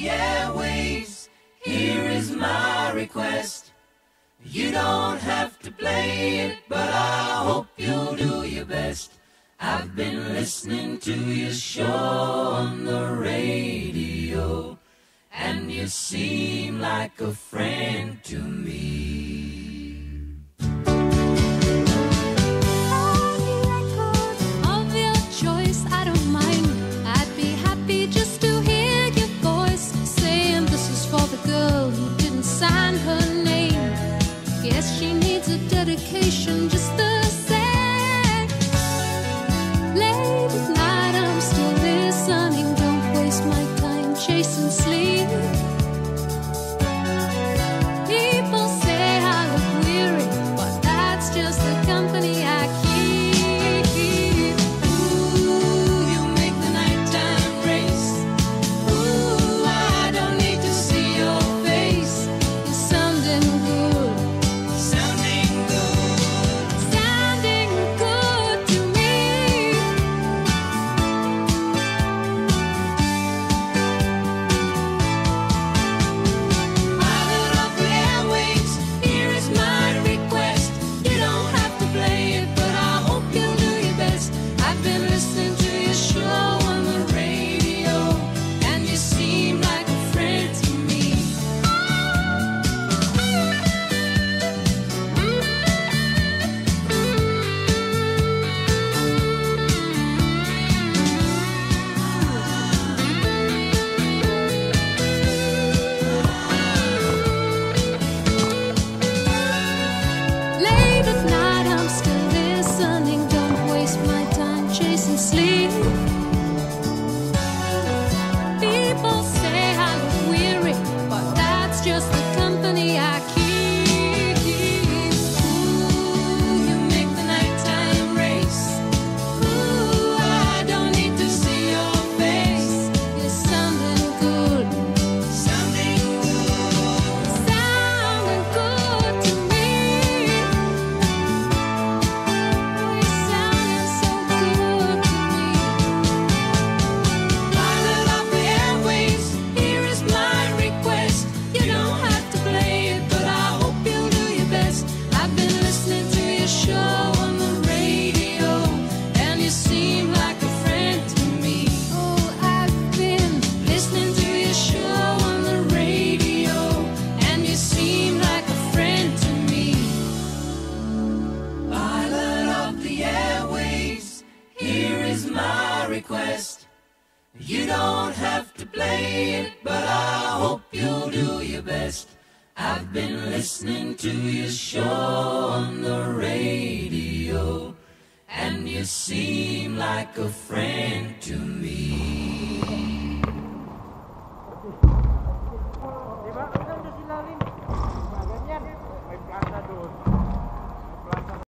Yeah, airwaves. Here is my request. You don't have to play it, but I hope you'll do your best. I've been listening to your show on the radio, and you seem like a friend to me. vacation just request. You don't have to play it, but I hope you'll do your best. I've been listening to your show on the radio, and you seem like a friend to me.